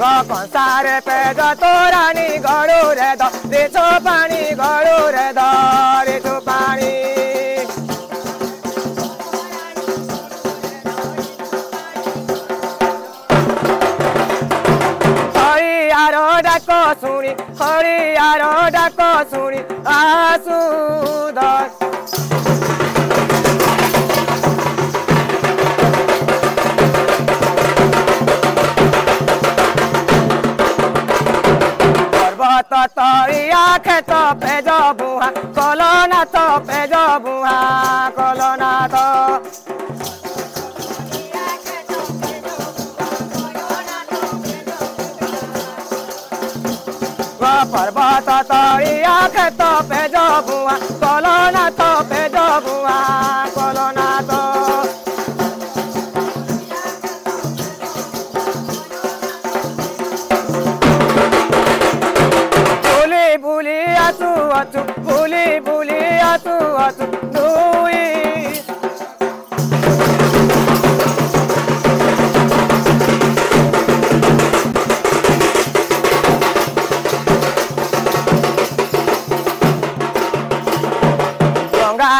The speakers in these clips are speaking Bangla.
କଷାରେ ପେଜ ତୋରାଣି ଘଡ଼ୁରେ ଧରିଛୁ ପାଣି ଘଡ଼ୁରେ ଧରିଛୁ ପାଣି କଂସାରେ ପେଜ ତୋରାଣି ଘଡ଼ୁରେ ଧରିଛୁ ପାଣି ଘଡ଼ୁରେ ଧରିଛୁ ପାଣି ହରିଆର ଡାକ ଶୁଣି ହରିଆର ଡାକ ଶୁଣି ଆସୁଦ ପର୍ବତ तरीख तो पेज बुआ कलना तो पेज बुआ कलना तो पर्वत तो आख तो पेज बुआ कलना तो पेज बुआ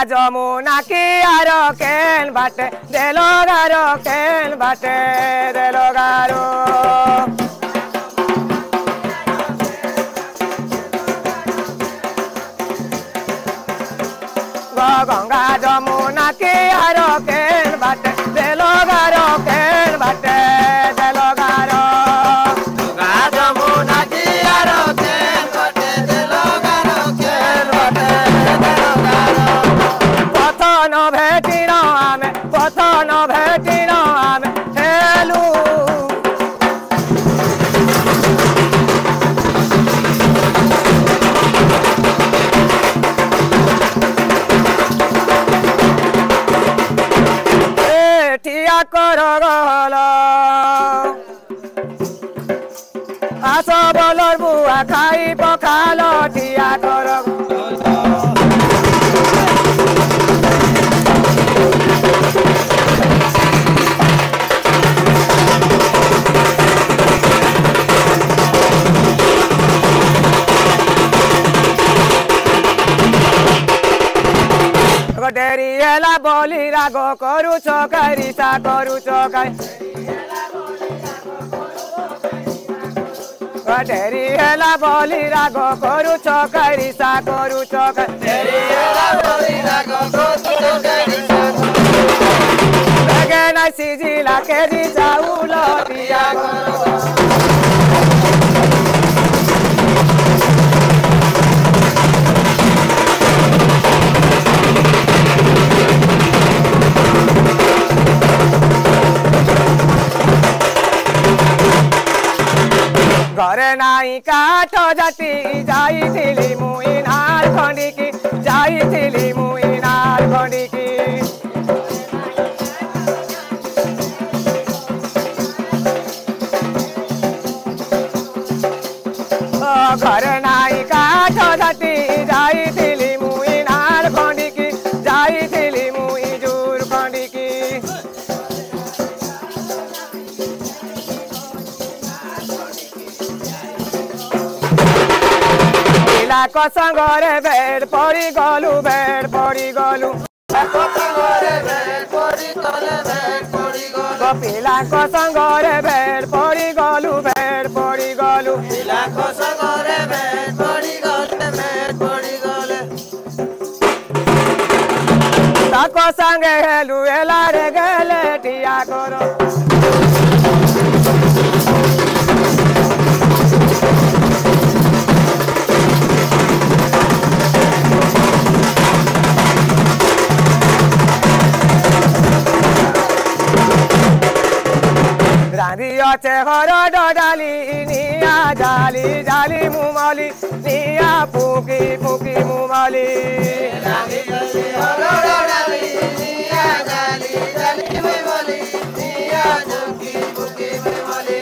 গঙ্গা যমুনা কি আর কেন বাটে? দেলো গারো কেন বাটে? দেলো Garo. kọ́rọ̀rọ̀ lọ. àtọ́bọ̀lọ́rùn àkáyí bọ́ká lọ́ọ̀dì àtọ̀rọ̀rùn. গো করুছ কারিসা করুছ ডেরি হেলা বলি রাগ করুছ কারিসা করুছ সিজিলা কেজি চাউল পিয়া मुई जाती जाई थिली मुई खंडी जाई थिली मुई खंडी घर कसंगोरे बेड पौरी गोलू बेड पौरी गोलू पिला को संगोरे बेड पौरी गोलू बेड पौरी गोलू पिला को संगोरे बेड पौरी गोले बेड पौरी गोले ताको संगे हेलू एला रे गले टिया करो Adiyo te goro do dali ni a dali dali mu mali ni a puki puki mu mali. Adiyo te goro do dali ni a dali dali mu mali ni a puki puki mu mali.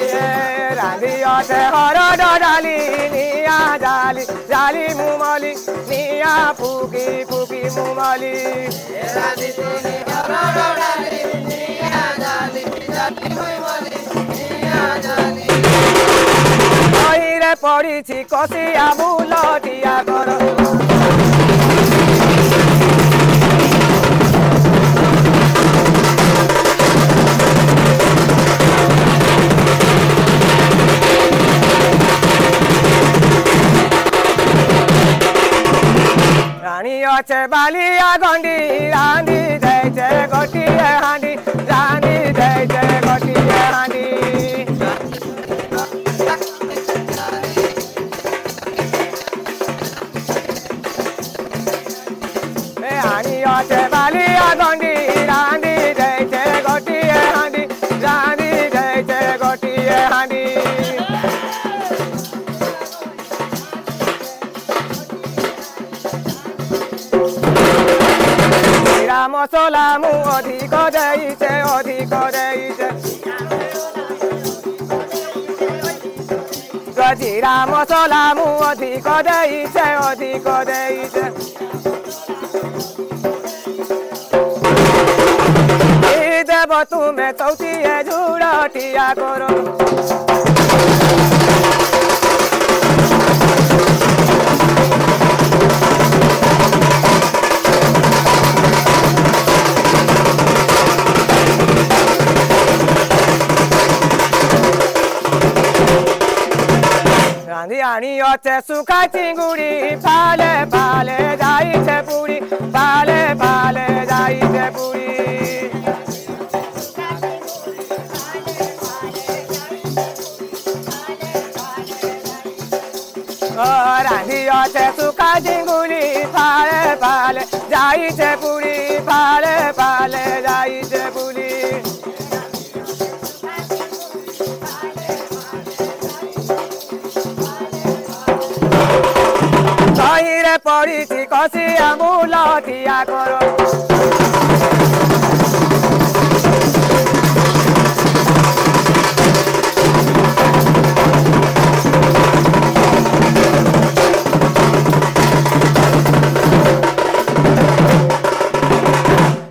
Adiyo te goro do dali ni a dali dali mu mali ni a puki puki mu mali. Adiyo te goro do dali ni a dali dali mu mali. নইরে পড়িছি কষিয়া বুলটিয়া কর রানী আছে বালিয়া গন্ডি রাঁধি দেছে গটিয়ে হাঁডি রাঁধি দেছে গটিয়ে হাঁডি। মশলা মু অধিক দেইছে অধিক দেইছে জিরা মশলা মু অধিক দেইছে অধিক দেইছে দেব তুমে করো। রাঁধি আনি অছে শুকা চিঙ্গুড়ি পালে পালে যাইছে পুরি, পালে পালে যাইছে ও রাঁধি অছে শুকা চিঙ্গুড়ি পালে পালে যাইছে পুরি পালে পালে, যাইছে পুরি তহিরে পড়িছি কষিয়া মূল ঠিয়া করো।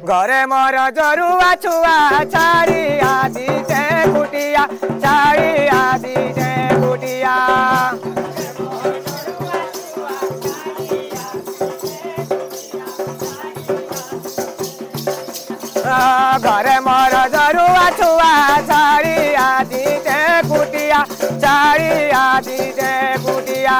ঘরে মর জরুয়া ছুয়া ছাড়ি আসিছে কুটিয়া ছাড়ি আসিছে কুটিয়া ঘরে মর জরুয়া ছুয়া ছাড়ি আসিছে কুটিয়া ছাড়ি আসিছে কুটিয়া